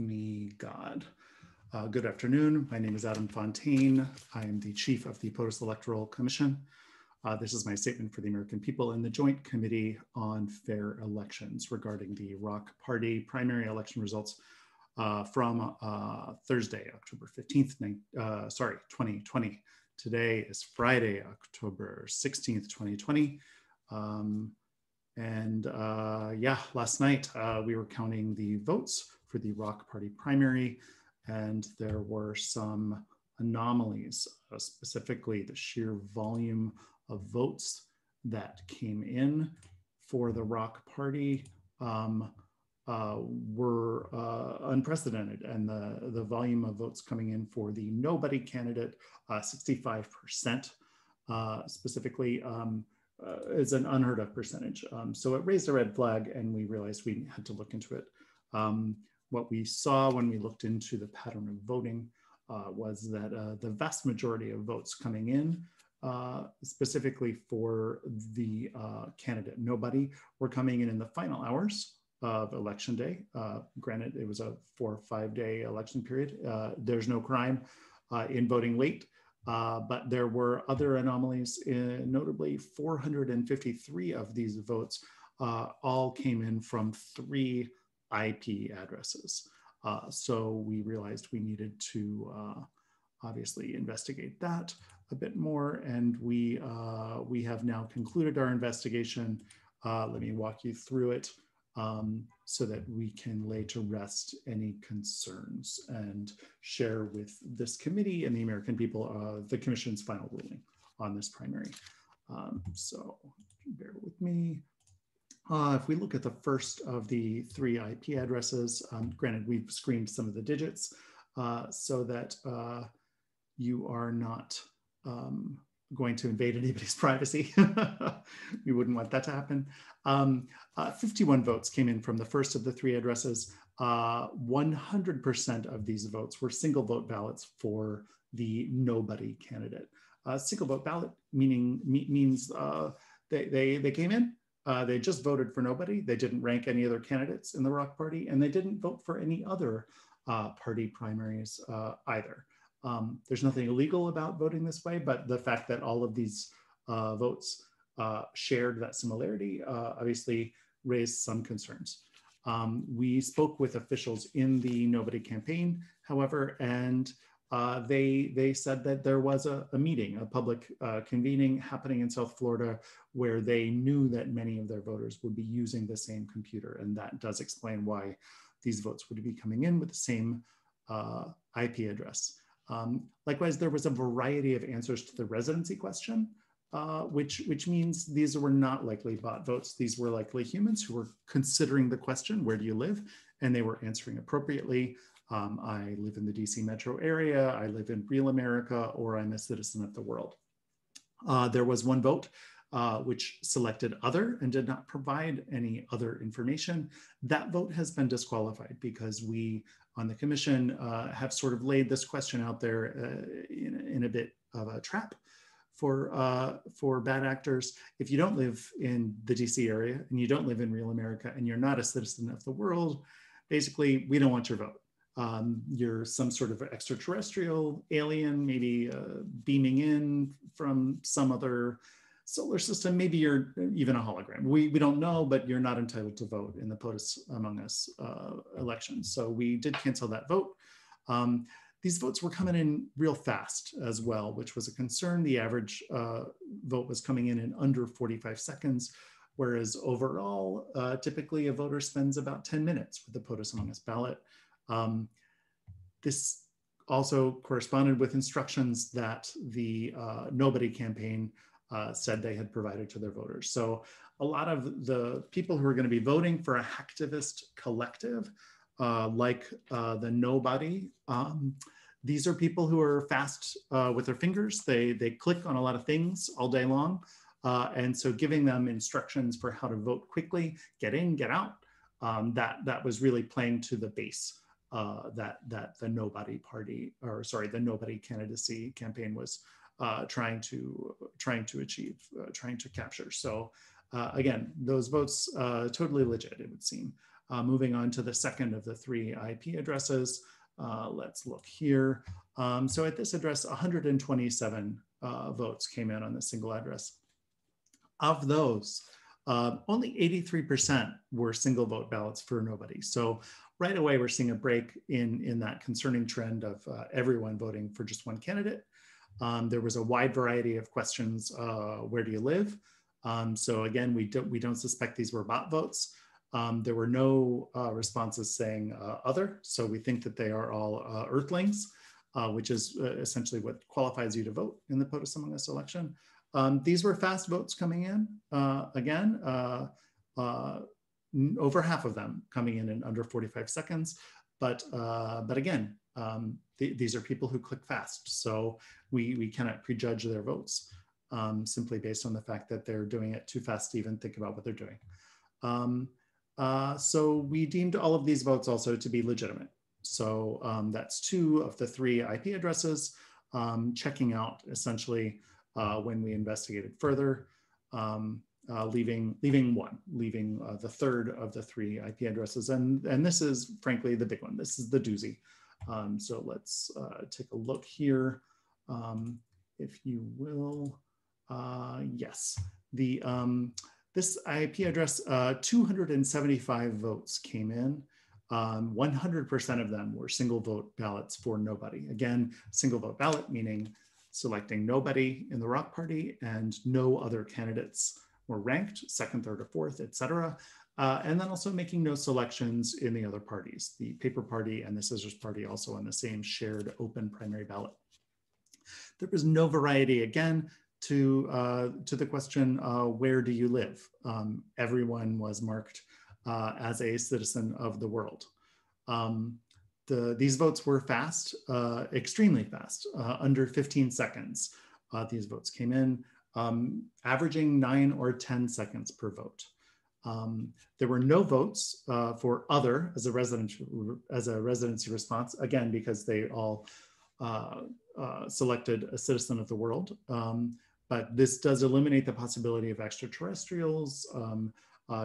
me God. Uh, good afternoon. My name is Adam Fontaine. I am the chief of the POTUS Electoral Commission. Uh, this is my statement for the American people and the Joint Committee on Fair Elections regarding the Rock Party primary election results uh, from uh, Thursday, October 15th, uh, sorry, 2020. Today is Friday, October 16th, 2020. Um, and uh, yeah, last night uh, we were counting the votes for the Rock Party primary, and there were some anomalies, uh, specifically the sheer volume of votes that came in for the Rock Party um, uh, were uh, unprecedented, and the, the volume of votes coming in for the nobody candidate, 65% uh, specifically. Um, uh, is an unheard of percentage. Um, so it raised a red flag and we realized we had to look into it. Um, what we saw when we looked into the pattern of voting uh, was that uh, the vast majority of votes coming in, uh, specifically for the uh, candidate nobody, were coming in in the final hours of election day. Uh, granted, it was a four or five day election period. there's no crime in voting late. Uh, but there were other anomalies, in, notably 453 of these votes uh, all came in from three IP addresses. Uh, so we realized we needed to uh, obviously investigate that a bit more, and we, uh, we have now concluded our investigation. let me walk you through it um, so that we can lay to rest any concerns and share with this committee and the American people uh, the Commission's final ruling on this primary. Um, so bear with me. Uh, if we look at the first of the three IP addresses, um, granted we've screened some of the digits uh, so that uh, you are not um, going to invade anybody's privacy. we wouldn't want that to happen. Um, uh, 51 votes came in from the first of the three addresses. 100% uh, of these votes were single vote ballots for the nobody candidate. Uh, single vote ballot meaning me, means they, they, they came in, uh, they just voted for nobody. They didn't rank any other candidates in the Rock Party, and they didn't vote for any other uh, party primaries either. Um, there's nothing illegal about voting this way, but the fact that all of these uh, votes uh, shared that similarity uh, obviously raised some concerns. Um, we spoke with officials in the Nobody campaign, however, and uh, they they said that there was a, a meeting, a public uh, convening happening in South Florida, where they knew that many of their voters would be using the same computer, and that does explain why these votes would be coming in with the same uh, IP address. Um, likewise, there was a variety of answers to the residency question, uh, which, which means these were not likely bot votes. These were likely humans who were considering the question, where do you live? And they were answering appropriately. Um, I live in the DC metro area, I live in real America, or I'm a citizen of the world. Uh, there was one vote uh, which selected other and did not provide any other information. That vote has been disqualified because we on the commission uh, have sort of laid this question out there uh, in, in, a bit of a trap for, uh, for bad actors. If you don't live in the DC area and you don't live in real America and you're not a citizen of the world, basically we don't want your vote. Um, you're some sort of extraterrestrial alien, maybe uh, beaming in from some other solar system, maybe you're even a hologram. We, we don't know, but you're not entitled to vote in the POTUS Among Us uh, election. So we did cancel that vote. Um, these votes were coming in real fast as well, which was a concern. The average uh, vote was coming in in under 45 seconds, whereas overall, uh, typically a voter spends about 10 minutes with the POTUS Among Us ballot. Um, this also corresponded with instructions that the uh, Nobody campaign uh, said they had provided to their voters. So a lot of the people who are going to be voting for a hacktivist collective, uh, like uh, the Nobody, um, these are people who are fast uh, with their fingers. They, they click on a lot of things all day long. Uh, and so giving them instructions for how to vote quickly, get in, get out, um, that, that was really playing to the base uh, that, that the Nobody Party, or sorry, the Nobody candidacy campaign was uh, trying to trying to achieve, uh, trying to capture. So uh, again, those votes uh, totally legit, it would seem. Uh, moving on to the second of the three IP addresses, let's look here. Um, so at this address, 127 uh, votes came in on the single address. Of those, uh, only 83% were single vote ballots for nobody. So right away, we're seeing a break in, in that concerning trend of uh, everyone voting for just one candidate. Um, there was a wide variety of questions. Uh, where do you live? Um, so again, we don't, we don't suspect these were bot votes. Um, there were no uh, responses saying uh, other. So we think that they are all uh, earthlings, uh, which is uh, essentially what qualifies you to vote in the POTUS Among Us election. Um, these were fast votes coming in. Uh, again, over half of them coming in in under 45 seconds. But, but again, um, th these are people who click fast. So we, we cannot prejudge their votes um, simply based on the fact that they're doing it too fast to even think about what they're doing. Um, uh, so we deemed all of these votes also to be legitimate. So um, that's two of the three IP addresses, um, checking out essentially uh, when we investigated further, um, uh, leaving, leaving one, leaving uh, the third of the three IP addresses. And, and this is frankly the big one. This is the doozy. Um, so let's uh, take a look here. Um, if you will, uh, yes, the um, this IP address, uh, 275 votes came in. 100% um, of them were single vote ballots for nobody. Again, single vote ballot meaning selecting nobody in the Rock Party and no other candidates were ranked, second, third, or fourth, etc. Uh, and then also making no selections in the other parties, the paper party and the scissors party also on the same shared open primary ballot. There was no variety again to, uh, to the question, uh, where do you live? Um, everyone was marked uh, as a citizen of the world. Um, the, these votes were fast, uh, extremely fast, uh, under 15 seconds. Uh, these votes came in, um, averaging nine or 10 seconds per vote. Um, there were no votes uh, for other as a residency as a residency response again because they all uh, uh, selected a citizen of the world. Um, but this does eliminate the possibility of extraterrestrials um,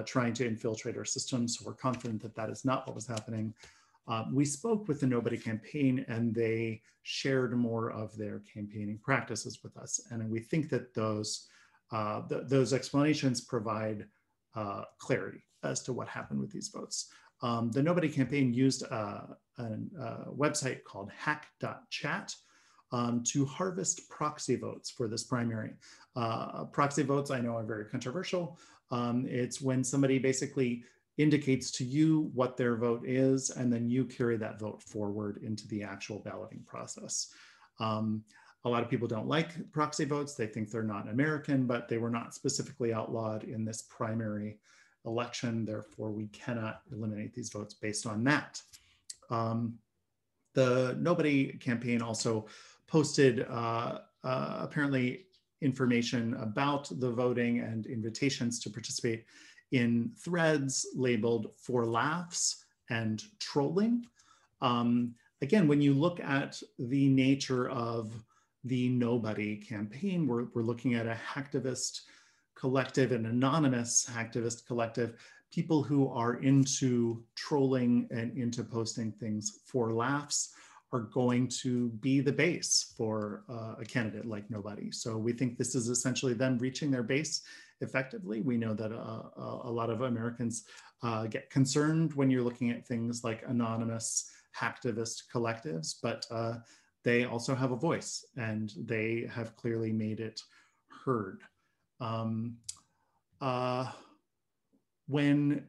trying to infiltrate our systems. So we're confident that that is not what was happening. Uh, we spoke with the Nobody campaign and they shared more of their campaigning practices with us. And we think that those, uh, th those explanations provide uh, clarity as to what happened with these votes. Um, the Nobody campaign used a, a, a website called hack.chat um, to harvest proxy votes for this primary. Uh, proxy votes I know are very controversial. Um, it's when somebody basically indicates to you what their vote is, and then you carry that vote forward into the actual balloting process. Um, a lot of people don't like proxy votes. They think they're not American, but they were not specifically outlawed in this primary election. Therefore, we cannot eliminate these votes based on that. Um, the Nobody campaign also posted uh, uh, apparently information about the voting and invitations to participate in threads labeled for laughs and trolling. Um, again, when you look at the nature of the Nobody campaign, we're, we're looking at a hacktivist collective, an anonymous hacktivist collective, people who are into trolling and into posting things for laughs are going to be the base for uh, a candidate like nobody. So we think this is essentially them reaching their base effectively. We know that uh, a lot of Americans uh, get concerned when you're looking at things like anonymous hacktivist collectives, but uh, they also have a voice and they have clearly made it heard. Um, uh, when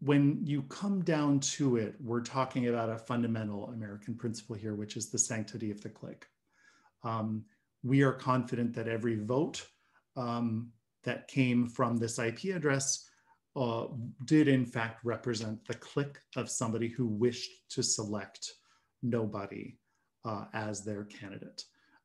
when you come down to it, we're talking about a fundamental American principle here, which is the sanctity of the click. Um, we are confident that every vote um, that came from this IP address uh, did in fact represent the click of somebody who wished to select nobody uh, as their candidate.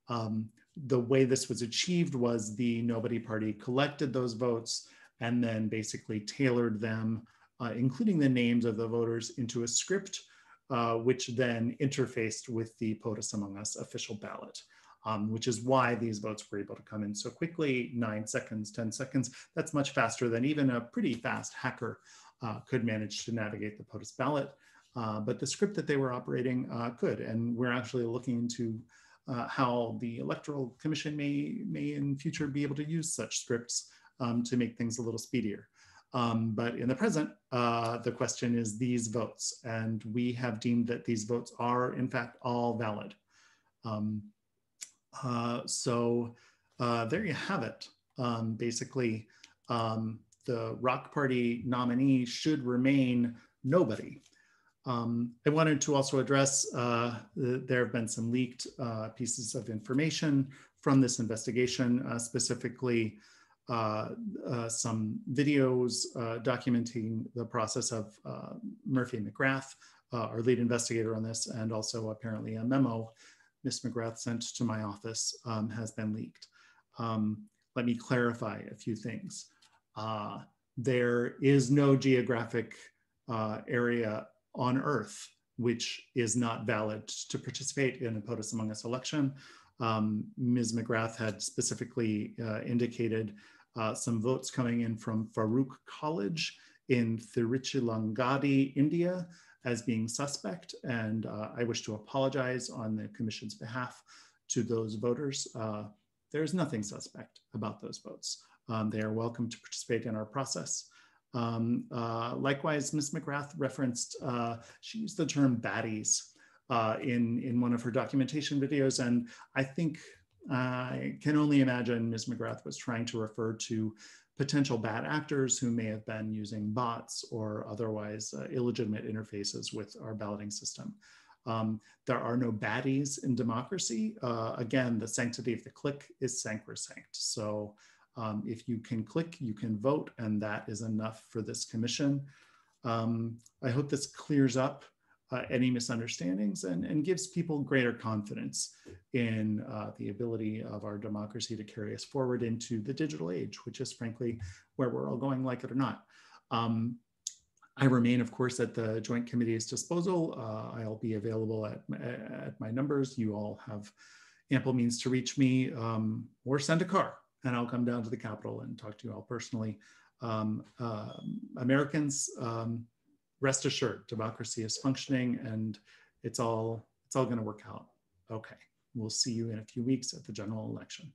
Um, the way this was achieved was the Nobody Party collected those votes and then basically tailored them uh, including the names of the voters into a script, uh, which then interfaced with the POTUS Among Us official ballot. Um, which is why these votes were able to come in so quickly, nine seconds, 10 seconds. That's much faster than even a pretty fast hacker uh, could manage to navigate the POTUS ballot, uh, but the script that they were operating uh, could. And we're actually looking into uh, how the Electoral Commission may, may in future be able to use such scripts um, to make things a little speedier. Um, but in the present, uh, the question is these votes, and we have deemed that these votes are in fact all valid. Um, so uh, there you have it. Um, basically, um, the Rock Party nominee should remain nobody. Um, I wanted to also address, uh, the, there have been some leaked uh, pieces of information from this investigation, uh, specifically uh, uh, some videos uh, documenting the process of Murphy McGrath, our lead investigator on this, and also apparently a memo Ms. McGrath sent to my office um, has been leaked. Um, let me clarify a few things. there is no geographic area on Earth which is not valid to participate in a POTUS Among Us election. Um, Ms. McGrath had specifically uh, indicated uh, some votes coming in from Farooq College in Tiruchilangadi, India, as being suspect. And uh, I wish to apologize on the commission's behalf to those voters. Uh, there's nothing suspect about those votes. Um, they are welcome to participate in our process. Um, uh, likewise, Ms. McGrath referenced, uh, she used the term baddies uh, in, in one of her documentation videos. And I think I can only imagine Ms. McGrath was trying to refer to potential bad actors who may have been using bots or otherwise uh, illegitimate interfaces with our balloting system. Um, there are no baddies in democracy. Uh, again, the sanctity of the click is sacrosanct. So um, if you can click, you can vote, and that is enough for this commission. Um, I hope this clears up uh, any misunderstandings and, and gives people greater confidence in uh, the ability of our democracy to carry us forward into the digital age, which is frankly where we're all going, like it or not. Um, I remain, of course, at the Joint Committee's disposal. Uh, I'll be available at, at my numbers. You all have ample means to reach me um, or send a car and I'll come down to the Capitol and talk to you all personally. Um, uh, Americans, um, rest assured, democracy is functioning and it's all it's all going to work out. Okay, we'll see you in a few weeks at the general election.